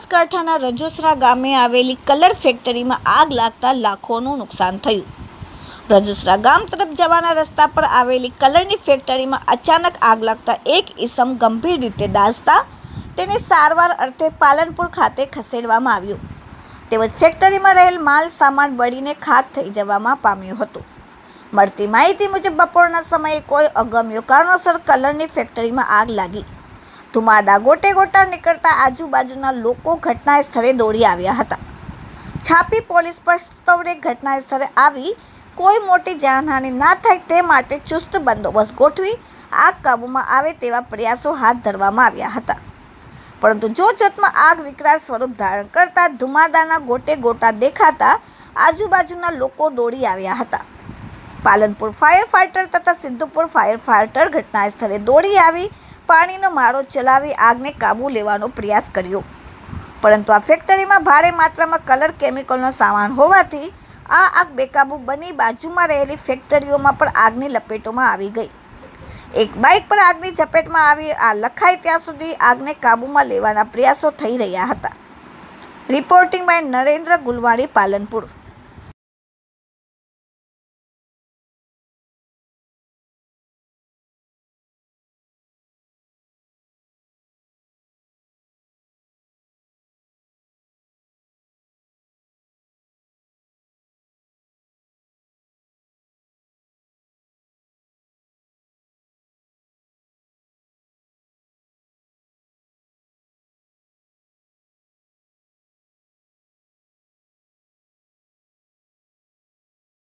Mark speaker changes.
Speaker 1: બનાસકાંઠાના રજોસરા ગામે આવેલી કલર ફેક્ટરીમાં આગ લાગતા લાખોનું નુકસાન થયું. રજોસરા ગામ તરફ જવાના રસ્તા પર આવેલી કલરની ફેક્ટરીમાં અચાનક આગ લાગતા એક ઈસમ ગંભીર રીતે દાઝતા તેને સારવાર અર્થે પાલનપુર ખાતે ખસેડવામાં આવ્યું. તેમજ ફેક્ટરીમાં રહેલ માલ સામાન બળીને ખાક થઈ જવામાં પામ્યો હતો. મળતી માહિતી મુજબ, બપોરના સમયે કોઈ અગમ્ય કારણોસર કલરની ફેક્ટરીમાં આગ લાગી. ધુમાડા ગોટે ગોટા નીકળતા આજુબાજુના લોકો ઘટના સ્થળે દોડી આવ્યા હતા. છાપી પોલીસ પર સૌરે ઘટના સ્થળે આવી. કોઈ મોટી જાનહાનિ ના થાય તે માટે ચુસ્ત બંદોબસ્ત ગોઠવી આગ કાબૂમાં આવે તેવા પ્રયાસો હાથ ધરવામાં આવ્યા હતા. પરંતુ જોતજોતમાં આગ વિકરાળ સ્વરૂપ ધારણ કરતા ધુમાડાના ગોટે ગોટા દેખાતા આજુબાજુના લોકો દોડી આવ્યા હતા. પાલનપુર ફાયર ફાઇટર તથા સિદ્ધપુર ફાયર ફાઇટર ઘટના સ્થળે દોડી આવી. પાણીનો મારો ચલાવી આગને કાબૂ લેવાનો પ્રયાસ કર્યો. પરંતુ આ ફેક્ટરીમાં ભારે માત્રામાં કલર કેમિકલનો સામાન હોવાથી આ આગ બેકાબૂ બની બાજુમાં રહેલી ફેક્ટરીઓમાં પણ આગની લપેટોમાં આવી ગઈ. એક બાઇક પર આગની ઝપેટમાં આવી, આ લખાય ત્યાં સુધી આગને કાબૂમાં લેવાના પ્રયાસો થઈ રહ્યા હતા. Reporting by Narendra Gulwani Palanpur.